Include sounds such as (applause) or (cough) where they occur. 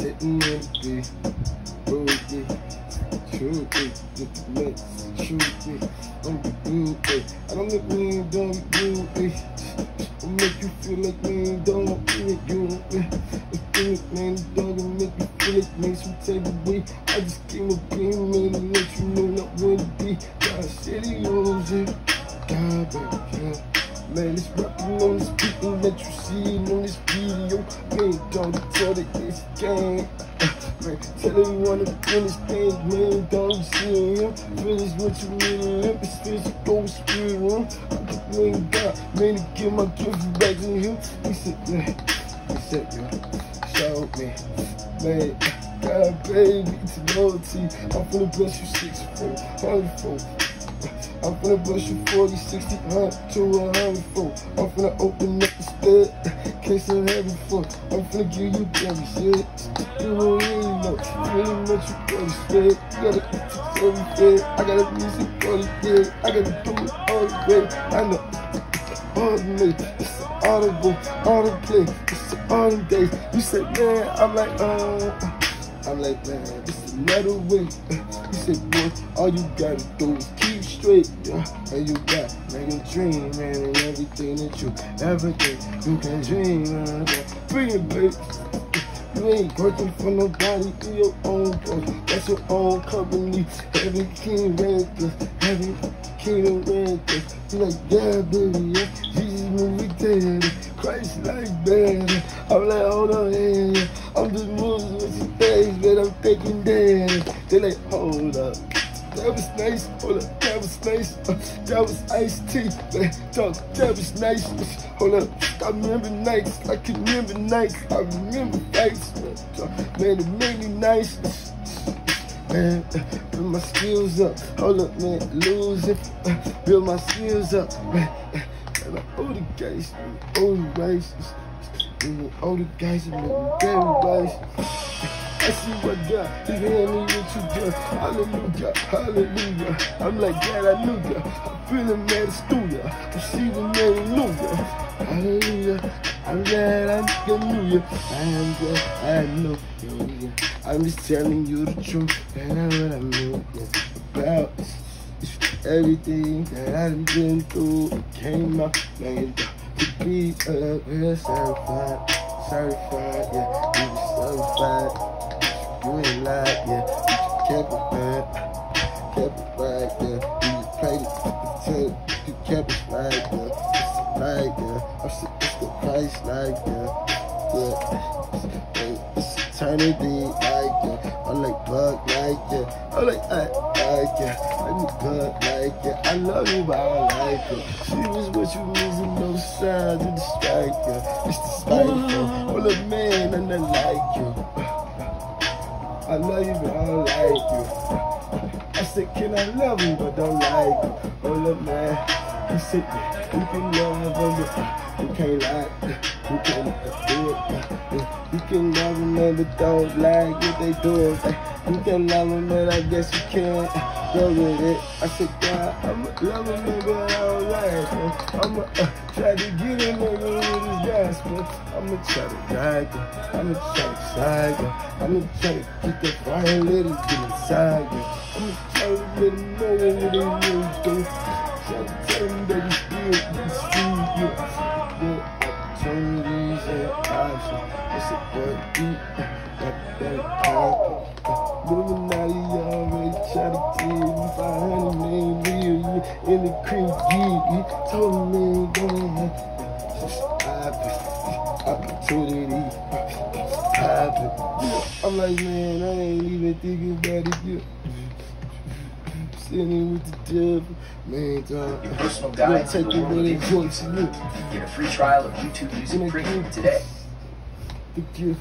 to be rude, truth, it makes truth, I'm the you, eh, I don't make me don't you, I make you feel like me don't you, eh. feel like man, dog, and make you feel like me some type of way. I just came up here, man, to let you know not what to eh. be. God said he owns it, God, baby, yeah. Man, it's rapping on this people that you see on this video. Man, don't tell that this game. Man, tell everyone to finish things, man. Don't see him. Finish what you really live. It's physical spirit, man. I man, God, man, to get my gift back to him. He said, man, he said, man, show me, man. God, baby, it's loyalty. I'm finna bless you six, four, hundred, four. I'm finna bust you 40, 60, 100 to. I'm finna open up the stud, (laughs) case of heaven for. I'm finna give you every shit. You don't really know, you really know you got to spit. You gotta eat every day. I got a music all the day. I gotta do it all the way. I know all the. It's an audible, autoplay. It's an autumn day. You say, man, I'm like, uh. I'm like, man, this is another way. He said, boy, all you gotta do is keep straight, yeah. And you got, man, your dream, man, and everything that you ever did. You can dream, man. Bring it, baby. You ain't working for nobody, do your own boss. That's your own company. Every king ran this, every king ran. You like, yeah, baby, yeah. Jesus movie dead. Christ like bad. I'm like, hold on, yeah. I'm just moving with some things, but I'm thinking dead. They like, hold up. That was nice, hold up, that was nice, that was iced tea, man, talk, that was nice, hold up, I remember nights, I can remember nights, I remember fights, man, it made me nice, man, build my skills up, hold up, man, lose it, build my skills up, man, and I owe the guys, owe the guys, all the guys looking very wise. I see what God is handing what you done. Hallelujah, hallelujah. I'm like, God, I knew ya. I'm feeling mad as studio. Receiving hallelujah. Hallelujah. I'm glad I knew ya. I am glad I know you. I'm just telling you the truth. And I what I mean about everything that I've been through. Came out, man, be a real certified, certified, yeah, be certified. You ain't lied, yeah. Kept it right, kept it right, yeah. Just played it to you kept it right, yeah. It's right, yeah. I'm sick, it's the price, like, yeah. Yeah, it's eternity, like, I'm like bug, like, yeah. I'm like, I, like, yeah. Let me bug, like, yeah. I love you, but I like it. She was what you losing, no signs of the strike, yeah. It's the spike. Oh, look, man, and I like you. I love you, but I don't like you. I said, can I love you, but don't like you? Oh, look, man. He said, you can love them, you can't like You can't do it. You can man, but don't like what they do. You can love them, man, I guess you can't go with it. I said, God, I'm a love him, but I don't like it. I'ma uh, try to get him, nigga, with his man. I'ma try to drag him. I'ma try to side him. I'ma try to get that fire, let it get inside him. I'ma try to let him know what they really Illuminati already try to tell me 500 million real in the creek, yeah. Told me, go ahead. Opportunity. I'm like, man, I ain't even thinking about it yet sitting with the devil. Man, dog. Your personal guide take the they joints you. Get a free trial of YouTube Music Premium today. The gift.